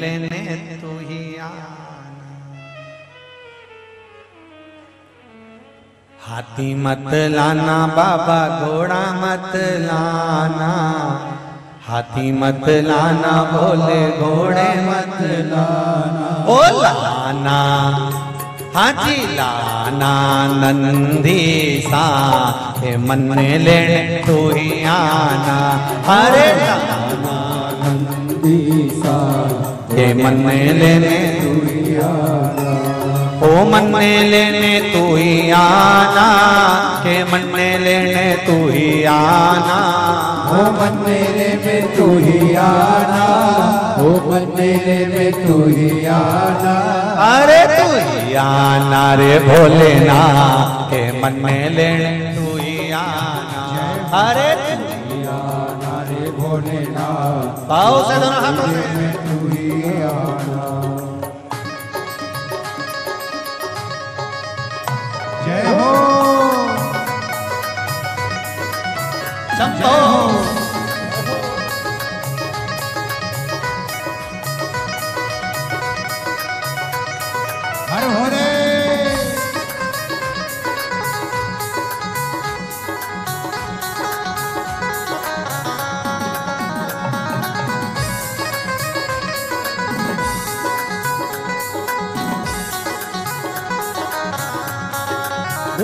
लेने तू ही आना। हाथी मत लाना, बाबा घोड़ा मत लाना। हाथी मत लाना बोले घोड़े मत लाना। ओ लाना हाथी लाना, नंदी सा मन लेने तू ही आना। अरे लाना नंदीसा हे मन में लेने ओ मन में लेने तू ही आना के मन में लेने तू ही आना। ओ मन में तू ही आना ओ मन में तू ही आना। अरे तू ही आना रे भोलेना के मन में लेने तू ही आना। अरे तू ही आना। भोलेनाथ पाओ से दोनों हाथों से। में तू ही। आना जय हो। शंभो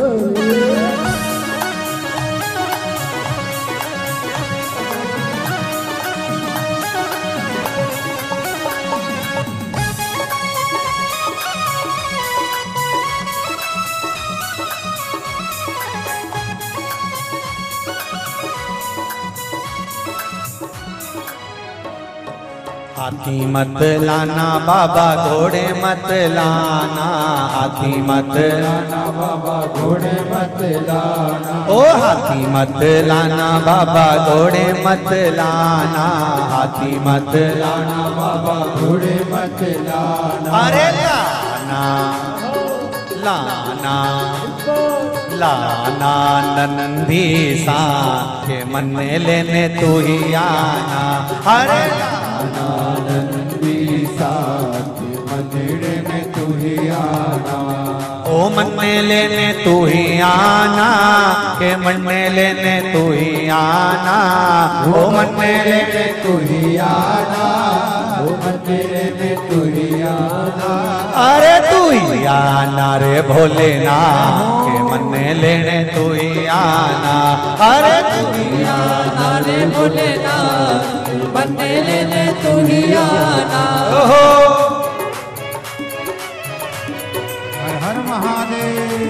Oh. हाथी मत लाना, बाबा घोड़े मत लाना। हाथी मत बाबा घोड़े मत लाना ओ हाथी मत लाना, बाबा घोड़े मत लाना। हाथी मत लाना बाबा घोड़े मत लाना अरे लाना लाना लाना नंदी सा के मन लेने तू ही आना। अरे लाना ओ मन में लेने तू ही आना, के मन में लेने तू ही आना। ओ मन में लेने तू ही आना, ओ मंदिर में तू ही आना। अरे तू ही आना रे भोलेना के मन में लेने तू ही आना। अरे तू ही आना रे भोलेनाथ। बनने लेने तू ही आना। ओहो। हर हर महादेव।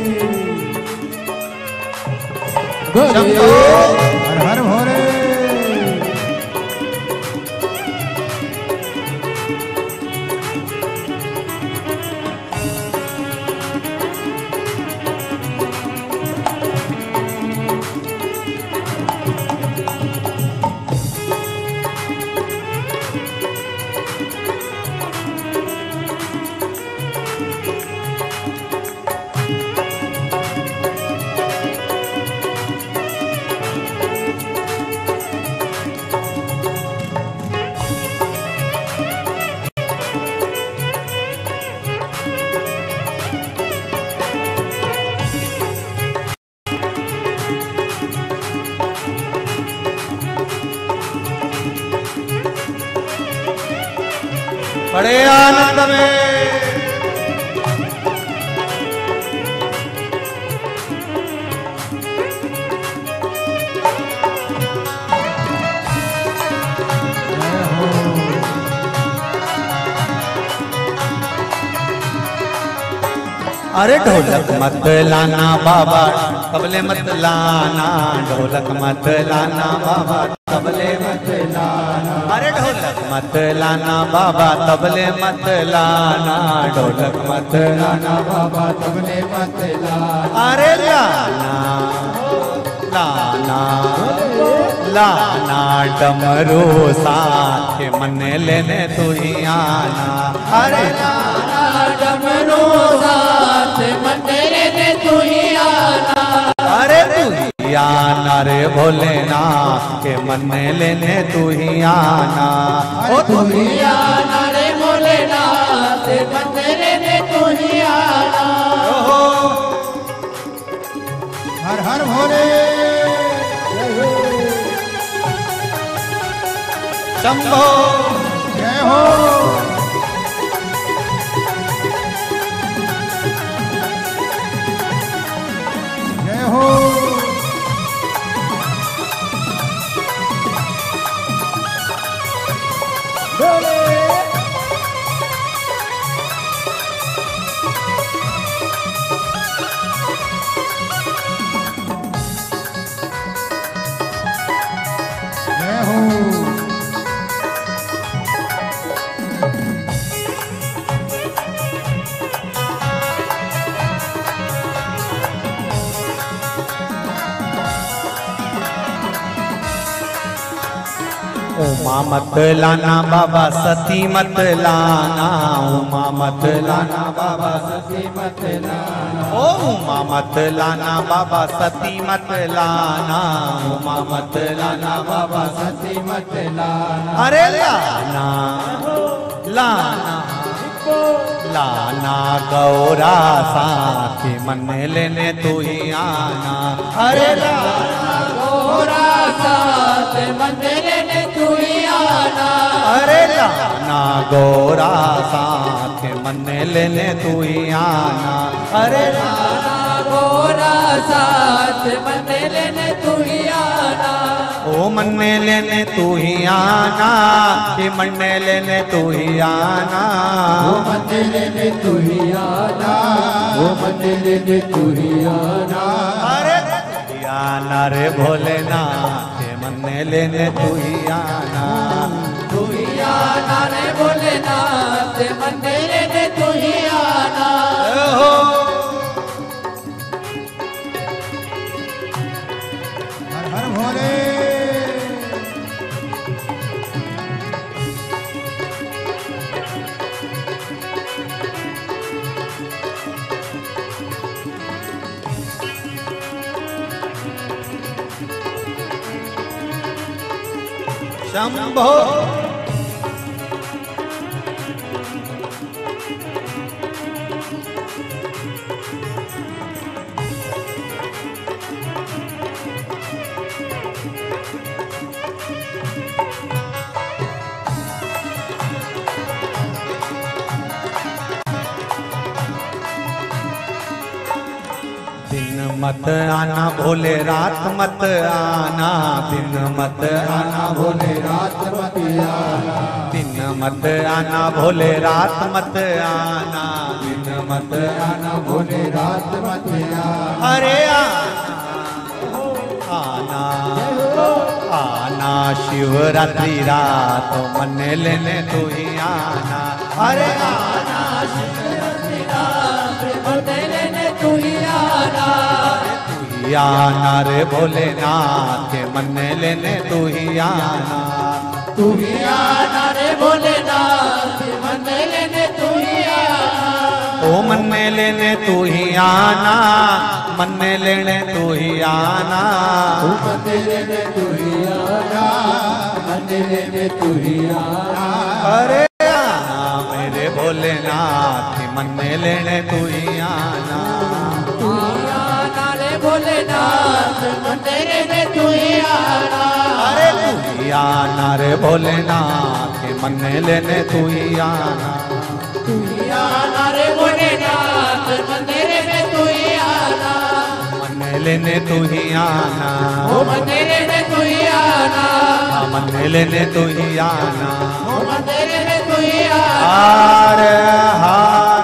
हर हर भोले बड़े आनंद में। अरे ढोलक मत लाना बाबा, तबले मत लाना, ढोलक मत लाना बाबा, तबले मत लाना। अरे ढोलक मत लाना बाबा, तबले मत लाना, ढोलक मत लाना बाबा, तबले मत लाना। अरे लाना लाना लाना डमरू साथ मन लेने तू ही आना। अरे लाना मनो साथ मंदिर आना। रे भोलेना के मन लेने तू ही आना। ओ तू ही आना रे भोलेना के मंदिर ने तू ही आना। ओ हर हर भोले। जय हो शंभो। जय हो। उमा मत लाना बाबा, सती मत लाना उमा मत लाना बाबा, सती मत लाना ओ उमा मत लाना बाबा, सती मत लाना उमा मत लाना बाबा, सती मत लाना अरे लाना लाना। लाना गौरा साथी मन लेने तू ही आना। अरे लाना गोरा साथ मंदिर ने गोरा साथ मन लेने तू ही आना। अरे आना गोरा साथ मंदिर ने तू ही आना। ओ मन लेने तू ही आना कि मन लेने तू ही आना। वो मंदिर लेने तू ही आना वो मंदिर में तू ही आना। अरे आना रे भोलेनाथ मन लेने तू ही आना। आना रे भोलेनाथ मंदिर ने तू ही आना। हो हर हर भोले। शंभो। मत आना भोले रात मत आना, दिन मत आना भोले रात मत आना, दिन मत आना भोले रात मत आना, दिन मत आना भोले रात मत आना। अरे आना आना शिवरात्रि रात, मन लेने तू ही आना। अरे आना मंदिर ने तू आना तू ही आना रे भोलेनाथ के मन लेने तू ही आना। तू ही आना रे भोलेनाथ मंदिर ने तू ही आना। ओ मन लेने तू ही आना मन लेने तू ही आना। वो मंदिर में तू ही आना मंदिर में तू ही आना। अरे आना मेरे भोलेनाथ के मन लेने तू ही आना। मंदिर ने तू आना। अरे तू आना रे भोलेनाथ के मन लेने तू ही आना। तू ही आना रे भोलेनाथ मंदिर में तू ही आना। मन लेने तू ही आना। ओ मंदिर में तू ही आना। हाँ, मन लेने तू ही आना। ओ मंदिर में तू ही आना। हर हर।